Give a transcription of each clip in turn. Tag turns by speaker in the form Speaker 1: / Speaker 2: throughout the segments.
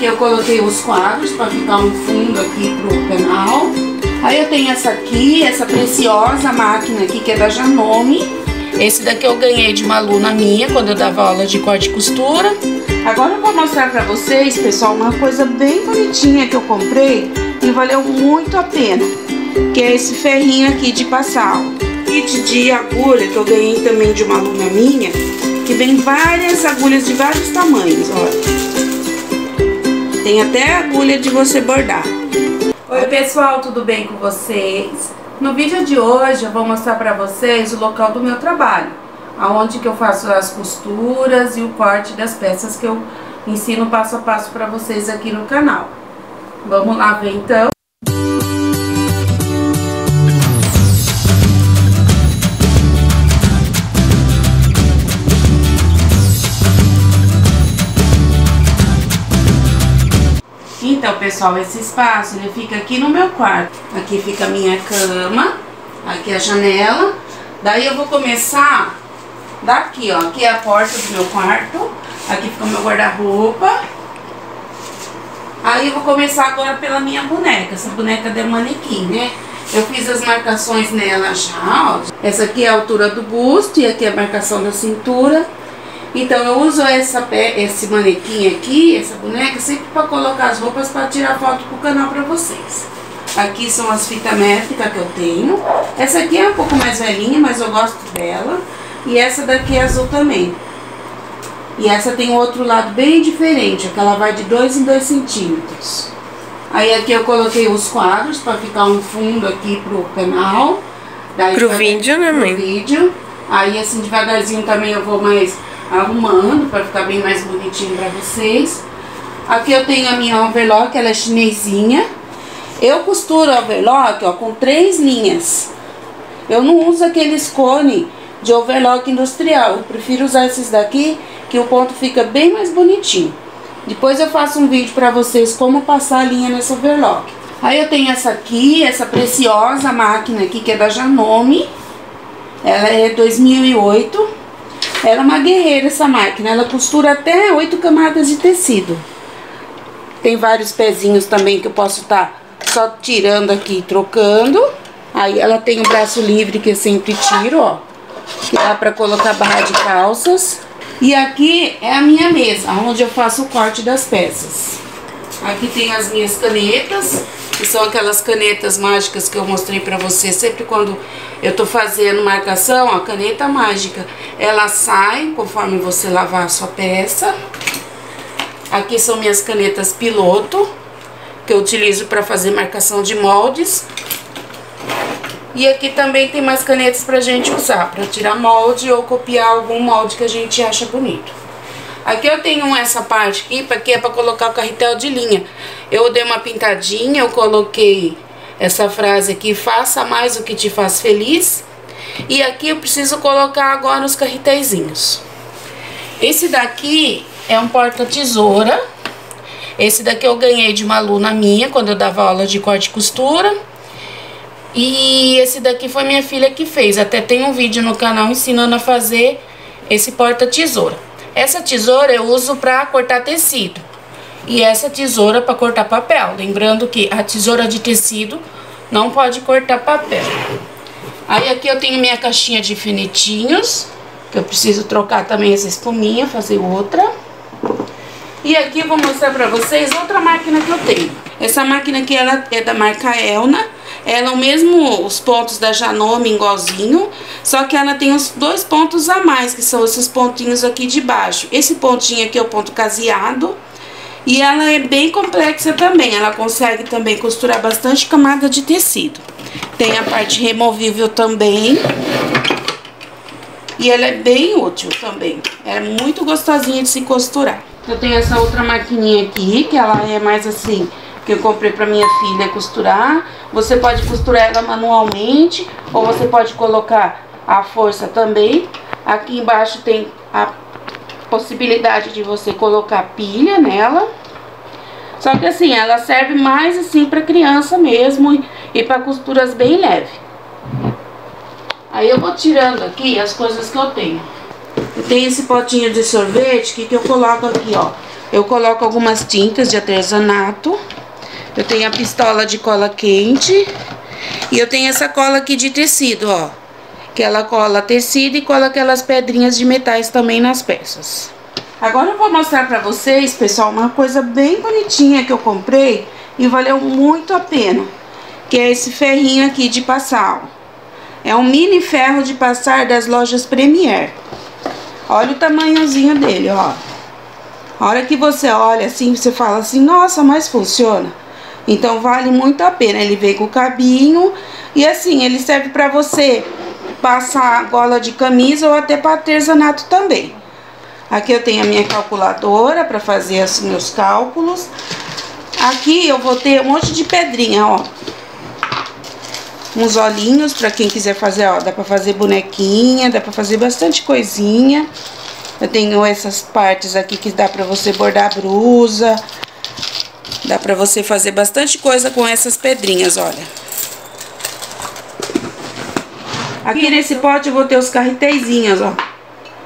Speaker 1: aqui eu coloquei os quadros para ficar um fundo aqui pro canal. Aí eu tenho essa aqui, essa preciosa máquina aqui que é da Janome. Esse daqui eu ganhei de uma aluna minha quando eu dava aula de corte e costura. Agora eu vou mostrar pra vocês, pessoal, uma coisa bem bonitinha que eu comprei e valeu muito a pena. Que é esse ferrinho aqui de passar. Kit de agulha que eu ganhei também de uma aluna minha. Que vem várias agulhas de vários tamanhos, olha. Tem até agulha de você bordar. Oi pessoal, tudo bem com vocês? No vídeo de hoje eu vou mostrar para vocês o local do meu trabalho, aonde que eu faço as costuras e o corte das peças que eu ensino passo a passo para vocês aqui no canal. Vamos lá ver então. Então, pessoal, esse espaço ele fica aqui no meu quarto. Aqui fica a minha cama, aqui a janela. Daí eu vou começar daqui, ó. Aqui é a porta do meu quarto. Aqui fica o meu guarda-roupa. Aí eu vou começar agora pela minha boneca, essa boneca de manequim, né? Eu fiz as marcações nela já, ó. Essa aqui é a altura do busto e aqui é a marcação da cintura. Então eu uso essa, esse manequim aqui, essa boneca, sempre para colocar as roupas para tirar foto pro canal para vocês. Aqui são as fitas métricas que eu tenho. Essa aqui é um pouco mais velhinha, mas eu gosto dela. E essa daqui é azul também. E essa tem outro lado bem diferente, que ela vai de 2 em 2 centímetros. Aí aqui eu coloquei os quadros para ficar um fundo aqui pro canal.
Speaker 2: Daí pro vídeo, né mãe?
Speaker 1: Pro vídeo. Aí assim devagarzinho também eu vou mais arrumando para ficar bem mais bonitinho para vocês. Aqui eu tenho a minha overlock, ela é chinesinha. Eu costuro a overlock ó, com três linhas. Eu não uso aqueles cone de overlock industrial. Eu prefiro usar esses daqui, que o ponto fica bem mais bonitinho. Depois eu faço um vídeo para vocês como passar a linha nessa overlock. Aí eu tenho essa aqui, essa preciosa máquina aqui, que é da Janome. Ela é 2008. Ela é uma guerreira essa máquina, ela costura até oito camadas de tecido. Tem vários pezinhos também que eu posso estar tá só tirando aqui e trocando. Aí ela tem o braço livre que eu sempre tiro, ó. Que dá pra colocar barra de calças. E aqui é a minha mesa, onde eu faço o corte das peças. Aqui tem as minhas canetas que são aquelas canetas mágicas que eu mostrei pra você sempre quando eu tô fazendo marcação, a caneta mágica, ela sai conforme você lavar a sua peça. Aqui são minhas canetas piloto, que eu utilizo para fazer marcação de moldes. E aqui também tem mais canetas pra gente usar, pra tirar molde ou copiar algum molde que a gente acha bonito. Aqui eu tenho essa parte aqui, que é para colocar o carretel de linha. Eu dei uma pintadinha, eu coloquei essa frase aqui, faça mais o que te faz feliz. E aqui eu preciso colocar agora os carretéisinhos. Esse daqui é um porta-tesoura. Esse daqui eu ganhei de uma aluna minha, quando eu dava aula de corte e costura. E esse daqui foi minha filha que fez. Até tem um vídeo no canal ensinando a fazer esse porta-tesoura. Essa tesoura eu uso para cortar tecido. E essa tesoura para cortar papel. Lembrando que a tesoura de tecido não pode cortar papel. Aí aqui eu tenho minha caixinha de finetinhos. Que eu preciso trocar também essa espuminha, fazer outra. E aqui eu vou mostrar pra vocês outra máquina que eu tenho. Essa máquina aqui ela é da marca Elna. Ela é o mesmo, os pontos da Janome igualzinho, só que ela tem os dois pontos a mais, que são esses pontinhos aqui de baixo. Esse pontinho aqui é o ponto caseado, e ela é bem complexa também, ela consegue também costurar bastante camada de tecido. Tem a parte removível também, e ela é bem útil também, é muito gostosinha de se costurar. Eu tenho essa outra maquininha aqui, que ela é mais assim que eu comprei para minha filha costurar. Você pode costurar ela manualmente ou você pode colocar a força também. Aqui embaixo tem a possibilidade de você colocar pilha nela. Só que assim, ela serve mais assim para criança mesmo e para costuras bem leve. Aí eu vou tirando aqui as coisas que eu tenho. Eu tenho esse potinho de sorvete que, que eu coloco aqui, ó. Eu coloco algumas tintas de artesanato. Eu tenho a pistola de cola quente. E eu tenho essa cola aqui de tecido, ó. Que ela cola tecido e cola aquelas pedrinhas de metais também nas peças. Agora eu vou mostrar pra vocês, pessoal, uma coisa bem bonitinha que eu comprei e valeu muito a pena. Que é esse ferrinho aqui de passar, ó. É um mini ferro de passar das lojas Premier. Olha o tamanhozinho dele, ó. A hora que você olha assim, você fala assim, nossa, mas funciona. Então vale muito a pena. Ele vem com cabinho e assim, ele serve para você passar gola de camisa ou até para artesanato também. Aqui eu tenho a minha calculadora para fazer assim meus cálculos. Aqui eu vou ter um monte de pedrinha, ó uns olhinhos para quem quiser fazer, ó, dá para fazer bonequinha, dá para fazer bastante coisinha. Eu tenho essas partes aqui que dá para você bordar blusa. Dá para você fazer bastante coisa com essas pedrinhas, olha. Aqui nesse pote eu vou ter os carretéisinhos, ó.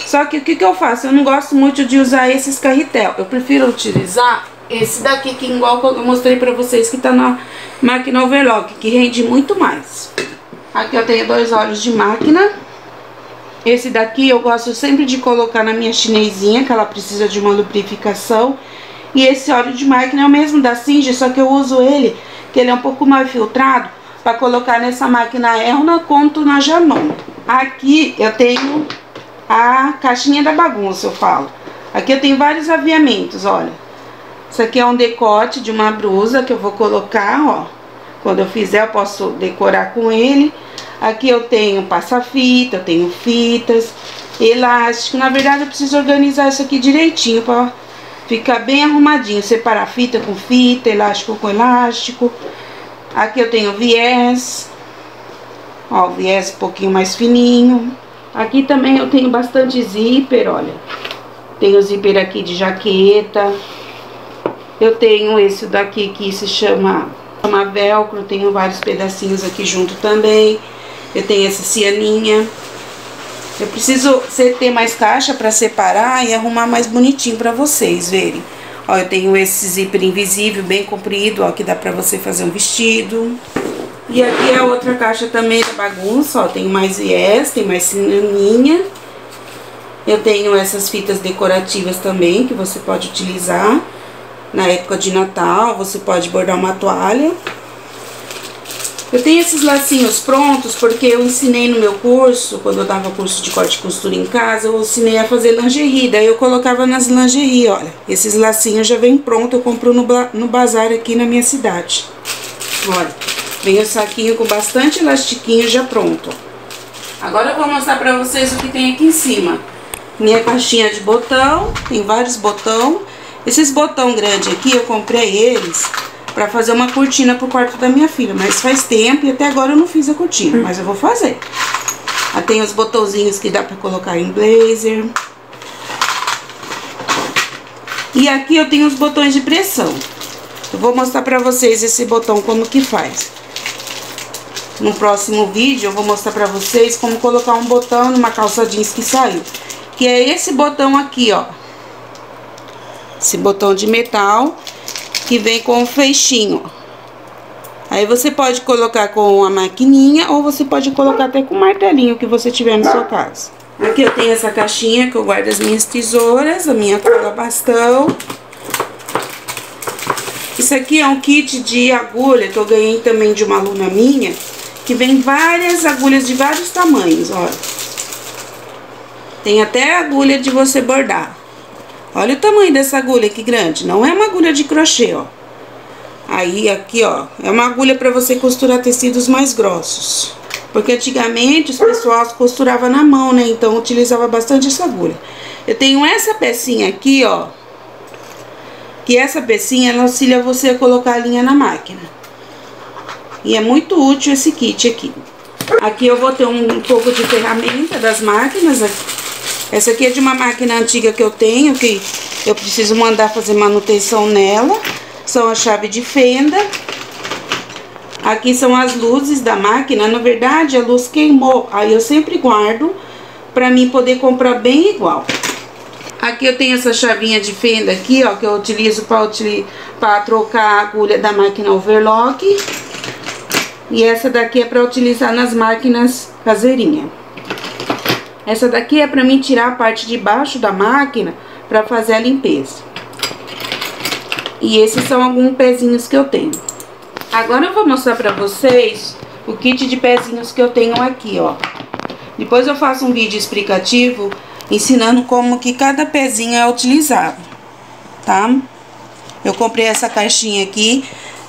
Speaker 1: Só que o que que eu faço? Eu não gosto muito de usar esses carretel. Eu prefiro utilizar esse daqui, que igual eu mostrei pra vocês, que tá na máquina overlock, que rende muito mais. Aqui eu tenho dois olhos de máquina. Esse daqui eu gosto sempre de colocar na minha chinesinha, que ela precisa de uma lubrificação. E esse óleo de máquina é o mesmo da Singer, só que eu uso ele, que ele é um pouco mais filtrado, para colocar nessa máquina Erna quanto na Janon. Aqui eu tenho a caixinha da bagunça, eu falo. Aqui eu tenho vários aviamentos, olha. Isso aqui é um decote de uma blusa que eu vou colocar, ó. Quando eu fizer, eu posso decorar com ele. Aqui eu tenho passa-fita, eu tenho fitas, elástico. Na verdade, eu preciso organizar isso aqui direitinho para ficar bem arrumadinho. Separar fita com fita, elástico com elástico. Aqui eu tenho viés. Ó, o viés um pouquinho mais fininho. Aqui também eu tenho bastante zíper, olha. Tenho zíper aqui de jaqueta. Eu tenho esse daqui que se chama, chama velcro, tenho vários pedacinhos aqui junto também. Eu tenho essa cianinha. Eu preciso ter mais caixa para separar e arrumar mais bonitinho para vocês verem. Ó, eu tenho esse zíper invisível, bem comprido, ó, que dá pra você fazer um vestido. E aqui é outra caixa também da bagunça, ó, tem mais viés, tem mais cianinha. Eu tenho essas fitas decorativas também, que você pode utilizar na época de Natal, você pode bordar uma toalha. Eu tenho esses lacinhos prontos porque eu ensinei no meu curso, quando eu dava curso de corte e costura em casa, eu ensinei a fazer lingerie, daí eu colocava nas lingerie, olha. Esses lacinhos já vem pronto, eu compro no, no bazar aqui na minha cidade. Olha, vem o saquinho com bastante elastiquinho já pronto. Agora eu vou mostrar pra vocês o que tem aqui em cima. Minha caixinha de botão, tem vários botões. Esses botão grande aqui, eu comprei eles pra fazer uma cortina pro quarto da minha filha. Mas faz tempo e até agora eu não fiz a cortina, mas eu vou fazer. Aí tem os botãozinhos que dá pra colocar em blazer. E aqui eu tenho os botões de pressão. Eu vou mostrar pra vocês esse botão como que faz. No próximo vídeo eu vou mostrar pra vocês como colocar um botão numa calça jeans que saiu. Que é esse botão aqui, ó. Esse botão de metal que vem com o feixinho. Aí você pode colocar com a maquininha ou você pode colocar até com o martelinho que você tiver na sua casa. Aqui eu tenho essa caixinha que eu guardo as minhas tesouras, a minha cola bastão. Isso aqui é um kit de agulha que eu ganhei também de uma aluna minha, que vem várias agulhas de vários tamanhos, olha. Tem até agulha de você bordar. Olha o tamanho dessa agulha que grande. Não é uma agulha de crochê, ó. Aí, aqui, ó, é uma agulha para você costurar tecidos mais grossos. Porque antigamente os pessoal costurava na mão, né? Então, utilizava bastante essa agulha. Eu tenho essa pecinha aqui, ó. Que essa pecinha, ela auxilia você a colocar a linha na máquina. E é muito útil esse kit aqui. Aqui eu vou ter um, pouco de ferramenta das máquinas aqui essa aqui é de uma máquina antiga que eu tenho, que eu preciso mandar fazer manutenção nela. São a chave de fenda. Aqui são as luzes da máquina. Na verdade, a luz queimou. Aí eu sempre guardo pra mim poder comprar bem igual. Aqui eu tenho essa chavinha de fenda aqui, ó, que eu utilizo para trocar a agulha da máquina overlock. E essa daqui é para utilizar nas máquinas caseirinha. Essa daqui é para mim tirar a parte de baixo da máquina para fazer a limpeza. E esses são alguns pezinhos que eu tenho. Agora eu vou mostrar para vocês o kit de pezinhos que eu tenho aqui, ó. Depois eu faço um vídeo explicativo ensinando como que cada pezinho é utilizado, tá? Eu comprei essa caixinha aqui,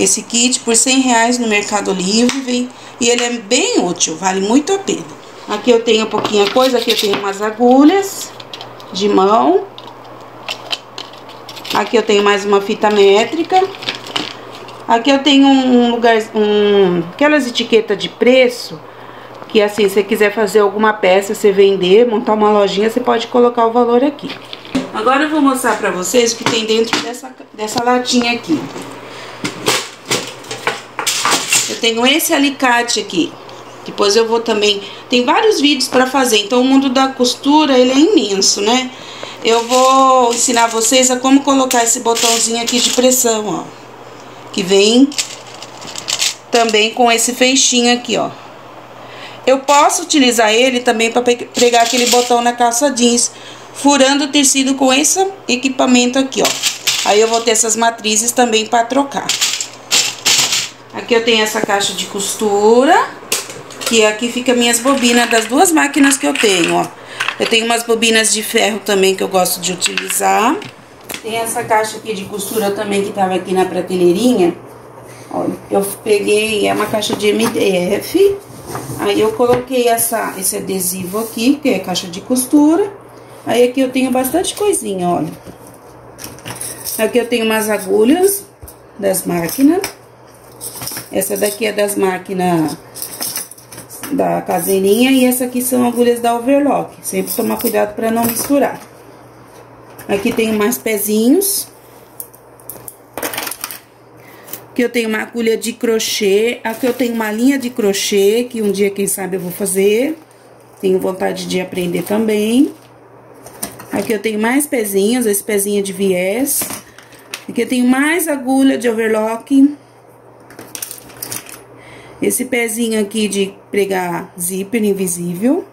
Speaker 1: esse kit, por 100 reais no Mercado Livre, e ele é bem útil, vale muito a pena. Aqui eu tenho um pouquinho coisa, aqui eu tenho umas agulhas de mão. Aqui eu tenho mais uma fita métrica. Aqui eu tenho um lugar, um, aquelas etiquetas de preço que assim, se você quiser fazer alguma peça, você vender, montar uma lojinha, você pode colocar o valor aqui. Agora eu vou mostrar pra vocês o que tem dentro dessa, dessa latinha aqui. Eu tenho esse alicate aqui. Depois eu vou também... Tem vários vídeos pra fazer, então o mundo da costura, ele é imenso, né? Eu vou ensinar vocês a como colocar esse botãozinho aqui de pressão, ó. Que vem também com esse feixinho aqui, ó. Eu posso utilizar ele também para pregar aquele botão na calça jeans, furando o tecido com esse equipamento aqui, ó. Aí eu vou ter essas matrizes também para trocar. Aqui eu tenho essa caixa de costura, que aqui fica minhas bobinas das duas máquinas que eu tenho, ó. Eu tenho umas bobinas de ferro também que eu gosto de utilizar. Tem essa caixa aqui de costura também que tava aqui na prateleirinha. Olha, eu peguei, é uma caixa de MDF. Aí eu coloquei essa, esse adesivo aqui, que é caixa de costura. Aí aqui eu tenho bastante coisinha, olha. Aqui eu tenho umas agulhas das máquinas. Essa daqui é das máquinas da caseirinha e essa aqui são agulhas da overlock. Sempre tomar cuidado para não misturar. Aqui tem mais pezinhos. Aqui eu tenho uma agulha de crochê. Aqui eu tenho uma linha de crochê, que um dia, quem sabe, eu vou fazer. Tenho vontade de aprender também. Aqui eu tenho mais pezinhos, esse pezinho de viés. Aqui eu tenho mais agulha de overlock. Esse pezinho aqui de pregar zíper invisível.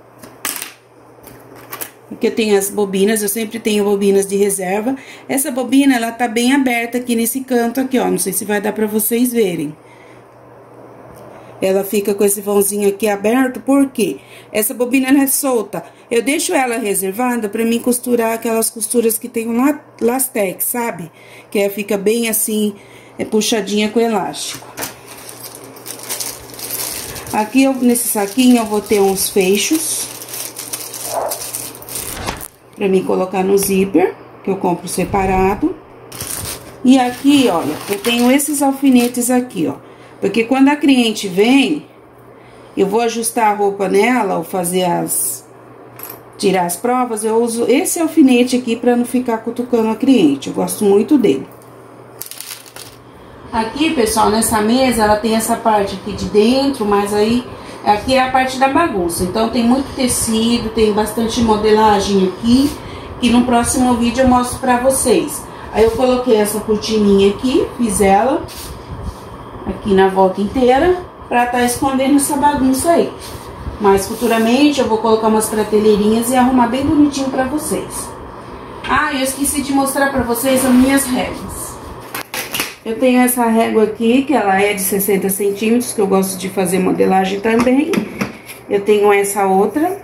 Speaker 1: Aqui eu tenho as bobinas, eu sempre tenho bobinas de reserva. Essa bobina, ela tá bem aberta aqui nesse canto aqui, ó. Não sei se vai dar pra vocês verem. Ela fica com esse vãozinho aqui aberto, por quê? Essa bobina, ela é solta. Eu deixo ela reservada pra mim costurar aquelas costuras que tem um lastex, sabe? Que ela fica bem assim, é puxadinha com elástico. Aqui, eu, nesse saquinho, eu vou ter uns fechos pra mim colocar no zíper, que eu compro separado. E aqui, olha, eu tenho esses alfinetes aqui, ó. Porque quando a cliente vem, eu vou ajustar a roupa nela, ou fazer as... Tirar as provas, eu uso esse alfinete aqui pra não ficar cutucando a cliente. Eu gosto muito dele. Aqui, pessoal, nessa mesa, ela tem essa parte aqui de dentro, mas aí Aqui é a parte da bagunça, então tem muito tecido, tem bastante modelagem aqui, e no próximo vídeo eu mostro pra vocês. Aí eu coloquei essa cortininha aqui, fiz ela aqui na volta inteira, pra tá escondendo essa bagunça aí. Mas futuramente eu vou colocar umas prateleirinhas e arrumar bem bonitinho pra vocês. Ah, eu esqueci de mostrar pra vocês as minhas réguas. Eu tenho essa régua aqui, que ela é de 60 centímetros, que eu gosto de fazer modelagem também. Eu tenho essa outra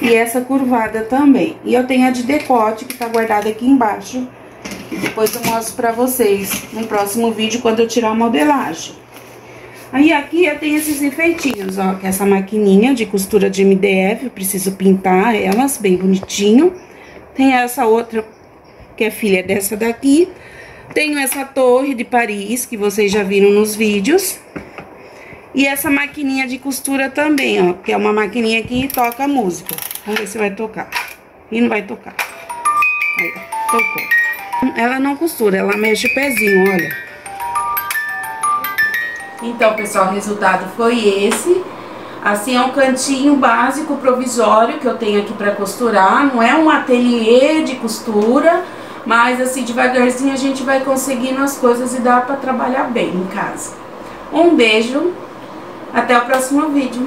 Speaker 1: e essa curvada também. E eu tenho a de decote, que tá guardada aqui embaixo. E depois eu mostro pra vocês no próximo vídeo, quando eu tirar a modelagem. Aí aqui eu tenho esses enfeitinhos, ó, que é essa maquininha de costura de MDF, eu preciso pintar elas bem bonitinho. Tem essa outra, que é filha dessa daqui. Tenho essa torre de Paris, que vocês já viram nos vídeos. E essa maquininha de costura também, ó. Que é uma maquininha que toca música. Vamos ver se vai tocar. E não vai tocar. Aí, tocou. Ela não costura, ela mexe o pezinho, olha. Então, pessoal, o resultado foi esse. Assim é um cantinho básico provisório que eu tenho aqui para costurar, não é um ateliê de costura, mas assim devagarzinho a gente vai conseguindo as coisas e dá para trabalhar bem em casa. Um beijo, até o próximo vídeo.